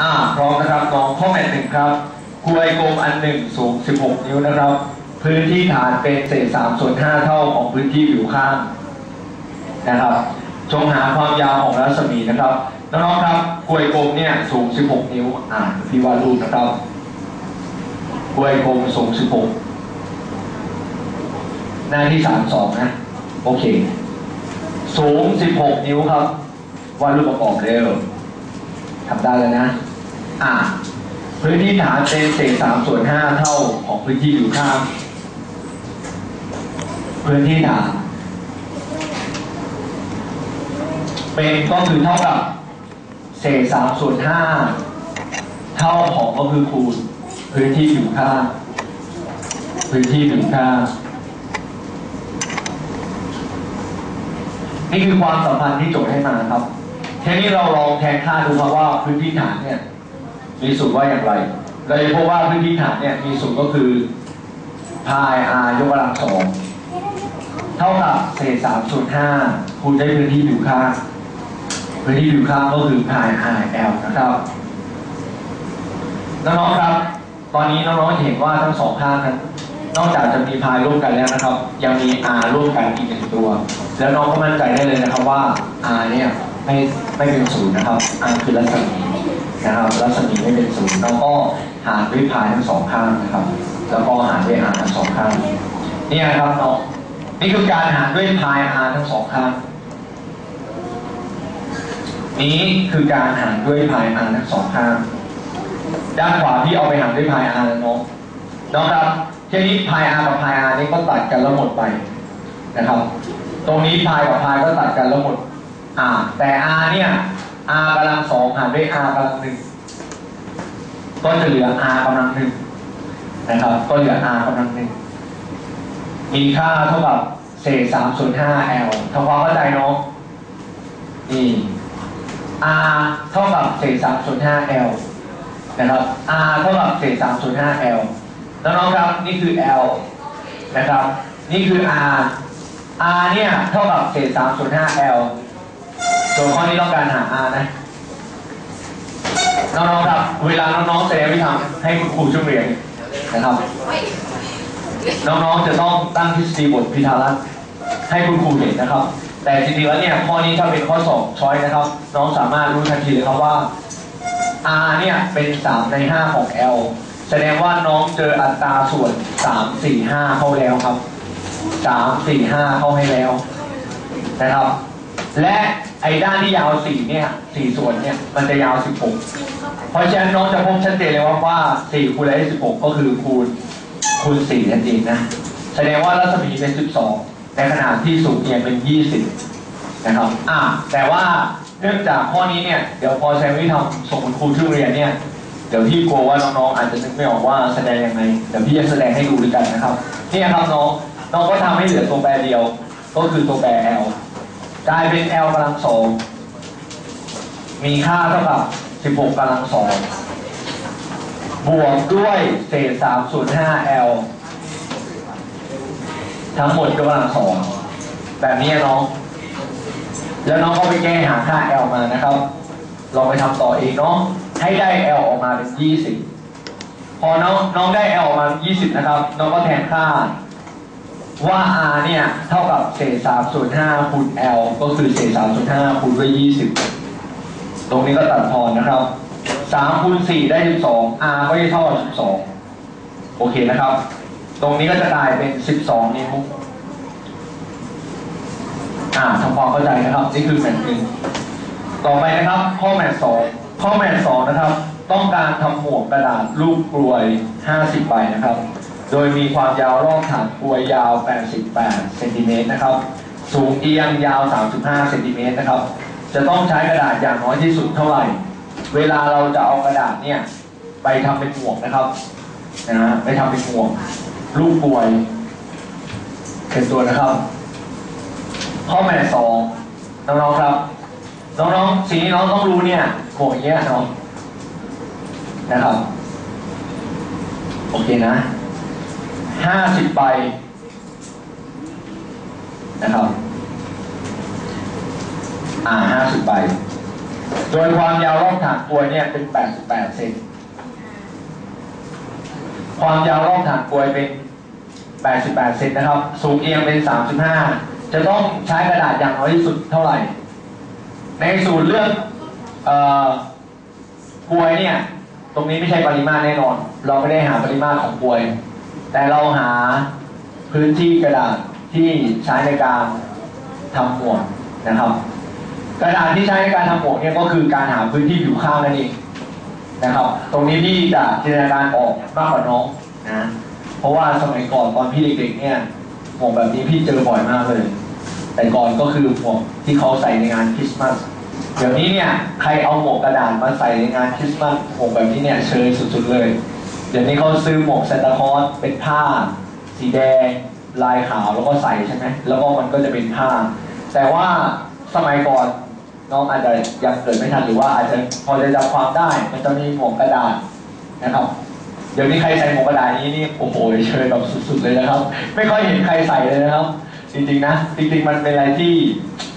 อ่าพร้อมนะครับน้องข้อแมทหนึ่งครับกลวยกลมอันหนึ่งสูง 16 นิ้วนะครับ พื้นที่ฐานเป็นเศษ3ส่วน5เท่าของพื้นที่ผิวข้างนะครับจงหาความยาวของรัศมีนะครับน้องๆครับกลวยกลมเนี่ยสูง 16 นิ้วอ่านพี่วาดรูปนะครับกลวยกลมสูง 16 หน้าที่ 32 นะ โอเค สูง 16 นิ้วครับวาดรูปประกอบเร็วทำได้แล้วนะ อ่า พื้นที่ฐานเป็นเศษ3ส่วน5เท่าของพื้นที่อยู่ข้าง พื้นที่ฐาน เป็นก็คือเท่ากับ เศษ3ส่วน5เท่าของก็คือคูณ พื้นที่อยู่ข้าง พื้นที่อยู่ข้างนี่คือความสัมพันธ์ที่โจทย์ให้มาครับ ทีนี้เราลองแทนค่าดูครับว่าพื้นที่ฐานเนี่ย มีสูตรว่าอย่างไรเราจะพบว่าพื้นที่ฐานเนี่ยมีสูตรก็คือพาย r ยกกำลังสองเท่ากับเศษสามส่วนห้าคูณด้วยพื้นที่ผิวข้างพื้นที่ผิวข้างก็คือพาย r l นะครับน้องๆครับ ตอนนี้น้องๆเห็นว่าทั้งสองข้างนั้นนอกจากจะมีพายร่วมกันแล้วนะครับ ยังมี r ร่วมกันอีกหนึ่งตัว แล้วน้องก็มั่นใจได้เลยนะครับว่า r เนี่ยไม่ไม่เป็นศูนย์นะครับ r คือรัศมีะครับ รัศมีไม่เป็นศูนย์แล้วก็หารด้วยพายทั้งสองข้างนะครับ แล้วก็หารด้วย r ทั้งสองข้างเนี่ยครับน้องนี่คือการหารด้วยพาย r ทั้งสองข้าง นี้คือการหารด้วยพาย r ทั้งสองข้าง ด้านขวาพี่เอาไปหารด้วยพาย r แล้วน้องน้องครับทีนี้พาย r กับพาย r นี่ก็ตัดกันแล้วหมดไปนะครับ ตรงนี้พายกับพายก็ตัดกันแล้วหมด r แต่ r เนี่ย r กำลังสองหารด้วย r กำลังหนึ่งก็จะเหลือ r กำลังหนึ่งนะครับ ก็เหลือ r กำลังหนึ่งมีค่าเท่ากับเศษสามส่วนห้า l ทำความเข้าใจเนาะนี่ r เท่ากับเศษสามส่วนห้า l นะครับ r เท่ากับเศษสามส่วนห้า l น้องๆครับนี่คือ l นะครับ นี่คือ r r เนี่ยเท่ากับเศษสามส่วนห้า l ส่วนข้อนี้ต้องการหา r นะน้องๆครับ เวลาน้องๆแสดงวิธีให้คุณครูช่วยเรียนนะครับ น้องๆจะต้องตั้งทฤษฎีบทพิธารัตให้คุณครูเห็นนะครับ แต่จริงๆแล้วเนี่ยข้อนี้ถ้าเป็นข้อสอบช้อยนะครับ น้องสามารถรู้ทันทีเลยครับว่า r เนี่ยเป็น 3 ใน 5 ของ l แสดงว่าน้องเจออัตราส่วน 3 4 5 เข้าแล้วครับ 3 4 5 เข้าให้แล้วนะครับ และ ไอ้ด้านที่ยาว4เนี่ย4ส่วนเนี่ยมันจะยาว16เพราะฉะนั้นน้องจะพบชัดเจนเลยว่าว่า4คูณอะไร16ก็คือคูณคูณ4นั่นเองนะแสดงว่ารัศมีเป็น12ในขณะที่สูงเนี่ยเป็น20นะครับอ่าแต่ว่าเนื่องจากข้อนี้เนี่ยเดี๋ยวพอแซมวี่ทำส่งคุณครูที่โรงเรียนเนี่ยเดี๋ยวพี่กลัวว่าน้องๆอาจจะนึกไม่ออกว่าแสดงยังไงเดี๋ยวพี่จะแสดงให้ดูด้วยกันนะครับนี่ครับน้องน้องก็ทำให้เหลือตัวแปรเดียว ก็คือตัวแปร L กลายเป็น L กำลังสองมีค่าเท่ากับ 16กำลังสองบวกด้วยเศษ3ส่วน5 L ทั้งหมดยกกำลังสองแบบนี้น้อง แล้วน้องก็ไปแก้หาค่า L มานะครับ ลองไปทำต่อเองเนาะให้ได้ L ออกมาเป็น 20 พอน้องน้องได้ L ออกมาเป็น20 นะครับ น้องก็แทนค่า ว่า R เนี่ย เท่ากับเศษ3ส่วน5คูณ L ก็คือเศษ3ส่วน5คูณด้วย20ตรงนี้ก็ตัดพรนะครับ3คูณ4ได้12 R ก็จะเท่ากับ12โอเคนะครับ ตรงนี้ก็จะกลายเป็น12นิ้วอ่าทำความเข้าใจนะครับ นี่คือแมทหนึ่งต่อไปนะครับ ข้อแมทสองข้อแมทสองนะครับ ต้องการทำหมวกกระดาษรูปกลวย50ใบนะครับ โดยมีความยาวรอบฐานกลวยยาว 88 เซนติเมตรนะครับ สูงเอียงยาว 35 เซนติเมตรนะครับ จะต้องใช้กระดาษอย่างน้อยที่สุดเท่าไหร่ เวลาเราจะเอากระดาษเนี่ยไปทำเป็นหมวกนะครับนะฮะไปทำเป็นหมวกรูปกลวยเป็นตัวนะครับ ข้อแม่สองน้องๆครับ น้องๆสิ่งที่น้องต้องรู้เนี่ยหมวกอย่างเงี้ยน้องนะครับ โอเคนะ ห้าสิบใบนะครับ อ่าห้าสิบใบ โดยความยาวรอบฐานกลวยเนี่ยเป็น 88 เซน ความยาวรอบฐานกลวยเป็น 88 เซนนะครับ สูงเอียงเป็น 35 จะต้องใช้กระดาษอย่างน้อยที่สุดเท่าไหร่ ในสูตรเรื่องเอ่อกลวยเนี่ย ตรงนี้ไม่ใช่ปริมาตรแน่นอน เราไม่ได้หาปริมาตรของกลวย แต่เราหาพื้นที่กระดาษที่ใช้ในการทำหมวกนะครับ กระดาษที่ใช้ในการทำหมวกเนี่ยก็คือการหาพื้นที่ผิวข้างนั่นเองนะครับ ตรงนี้พี่จะจินตนาการออกมากกว่าน้องนะเพราะว่าสมัยก่อนตอนพี่เด็กๆเนี่ยหมวกแบบนี้พี่เจอบ่อยมากเลย แต่ก่อนก็คือหมวกที่เขาใส่ในงานคริสต์มาสเดี๋ยวนี้เนี่ยใครเอาหมวกกระดาษมาใส่ในงานคริสต์มาสหมวกแบบนี้เนี่ยเชยสุดๆเลย เดี๋ยวนี้เขาซื้อหมวกซานตาคลอสเป็นผ้า สีแดง ลายขาวแล้วก็ใส่ใช่ไหมแล้วก็มันก็จะเป็นผ้า แต่ว่าสมัยก่อนน้องอาจจะยังเกิดไม่ทันหรือว่าอาจจะพอจะจำความได้ มันจะมีหมวกกระดาษนะครับ เดี๋ยวนี้ใครใส่หมวกกระดาษนี้นี่โอ้โหเชยแบบสุดๆเลยนะครับ ไม่ค่อยเห็นใครใส่เลยนะครับ จริงๆนะจริงๆมันเป็นอะไรที่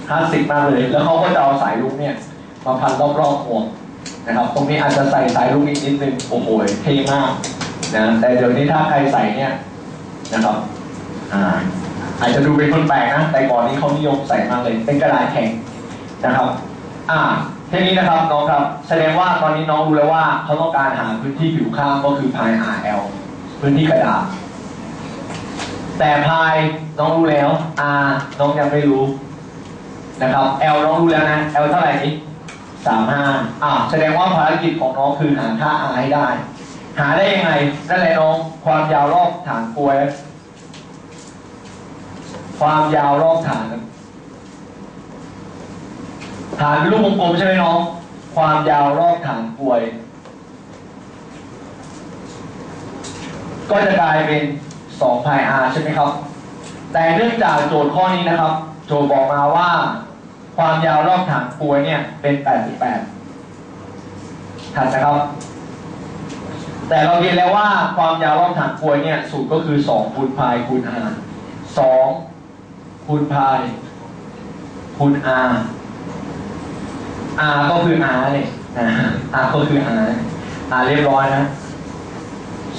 คลาสสิกมากเลย แล้วเขาก็จะเอาสายลุงเนี่ยมาพันรอบๆหมวก นะครับ ตรงนี้อาจจะใส่สายลุงอีกนิดนึงโอ้โหเท่มากนะแต่เดี๋ยวนี้ถ้าใครใส่เนี่ยนะครับอ่าอาจจะดูเป็นคนแปลกนะ แต่ก่อนนี้เขานิยมใส่มากเลย เป็นกระดาษแข็งนะครับ อ่าแค่นี้นะครับน้องครับแสดงว่าตอนนี้น้องรู้แล้วว่าเขาต้องการหาพื้นที่ผิวข้างก็คือพาย RL พื้นที่กระดาษ แต่พายน้องรู้แล้ว R น้องยังไม่รู้นะครับ L น้องรู้แล้วนะ L เท่าไหร่นี้ สามห้าอ่าแสดงว่าภารกิจของน้องคือหาค่า R ให้ได้ หาได้ยังไง นั่นแหละน้อง ความยาวรอบฐานกลวย ความยาวรอบฐาน ฐานเป็นรูปวงกลมใช่ไหมน้อง ความยาวรอบฐานกลวย ก็จะกลายเป็น2 pi r ใช่ไหมครับ แต่เนื่องจากโจทย์ข้อนี้นะครับ โจทย์บอกมาว่า ความยาวรอบฐานกลวยเนี่ย เป็น 88ถัดนะครับ แต่เราเรียนแล้วว่าความยาวรอบฐานกลวยเนี่ย สูตรก็คือ2คูณ pi คูณ r 2คูณ pi คูณ r r ก็คือ r เนี่ยนะ r ก็คือ r r เรียบร้อยนะ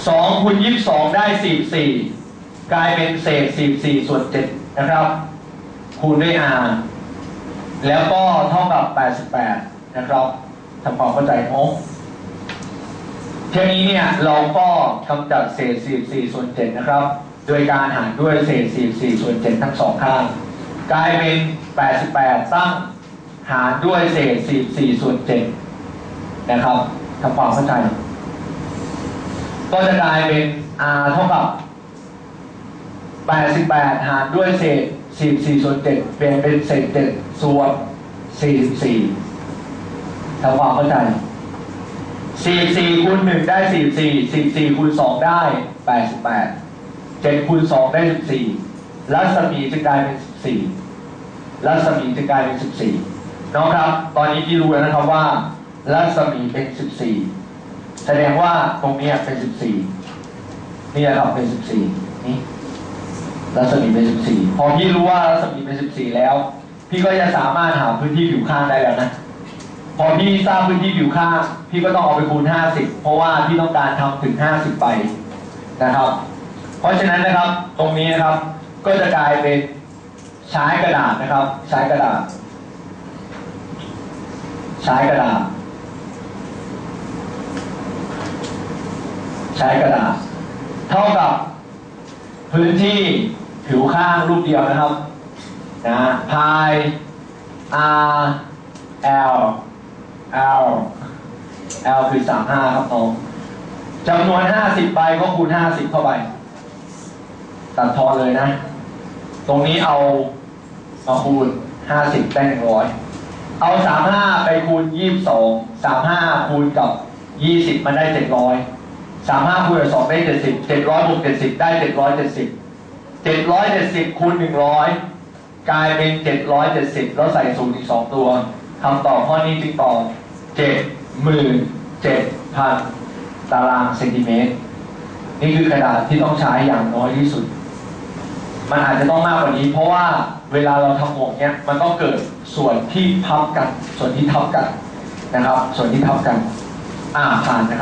สองคูณยี่สิบสองได้สี่สี่กลายเป็นเศษสี่สี่ส่วนเจ็ดนะครับ คูณด้วย r แล้วก็เท่ากับแปดสิบแปดนะครับทำความเข้าใจโน้เท่นี้เนี่ยเราก็กำจัดเศษสี่สี่ส่วนเจ็ดนะครับ โดยการหารด้วยเศษสี่สี่ส่วนเจ็ดทั้งสองข้าง กลายเป็นแปดสิบแปดตั้งหารด้วยเศษสี่สี่ส่วนเจ็ดนะครับทำความเข้าใจ ก็จะกลายเป็น r เท่ากับ 88 หารด้วยเศษ สี่สี่ส่วนเจ็ดเปลี่ยนเป็นเศษเจ็ดส่วนสี่สี่ทำความเข้าใจสี่สี่คูณหนึ่งได้สี่สี่สี่สี่คูณสองได้แปดสิบแปดเจ็ดคูณสองได้สิบสี่รัศมีจะกลายเป็นสิบสี่รัศมีจะกลายเป็นสิบสี่น้องครับ ตอนนี้ที่รู้แล้วนะครับว่า รัศมีเป็นสิบสี่แสดงว่าตรงนี้เป็นสิบสี่นี่ครับเป็นสิบสี่นี่ รัศมีเป็น14พอพี่รู้ว่ารัศมีเป็น14แล้ว พี่ก็จะสามารถหาพื้นที่ผิวข้างได้แล้วนะ พอพี่ทราบพื้นที่ผิวข้าง พี่ก็ต้องเอาไปคูณ50เพราะว่าพี่ต้องการทำถึง50ไปนะครับ เพราะฉะนั้นนะครับตรงนี้นะครับ ก็จะกลายเป็นใช้กระดาษนะครับ ใช้กระดาษ ใช้กระดาษ ใช้กระดาษ เท่ากับพื้นที่ ผิวข้างรูปเดียวนะครับนะพาย r l l l คือ 35 ครับน้องจำนวน 50ใบก็คูณ 50 เข้าไป ตัดทอนเลยนะ ตรงนี้เอามาคูณ 50ได้100 เอา 35 ไปคูณ 22 35 คูณกับ 20 มันได้ 700 35คูณกับ2ได้ 70 700บวก70 ได้ 770 770คูณ100กลายเป็น770แล้วใส่ศูนย์อีก2ตัวคำตอบข้อนี้จึงตอบ77,000ตารางเซนติเมตร นี่คือกระดาษที่ต้องใช้อย่างน้อยที่สุด มันอาจจะต้องมากกว่านี้ เพราะว่าเวลาเราทำหมวกเนี้ยมันต้องเกิดส่วนที่พับกัน ส่วนที่ทับกันนะครับ ส่วนที่ทับกัน อ่าผ่านนะครับ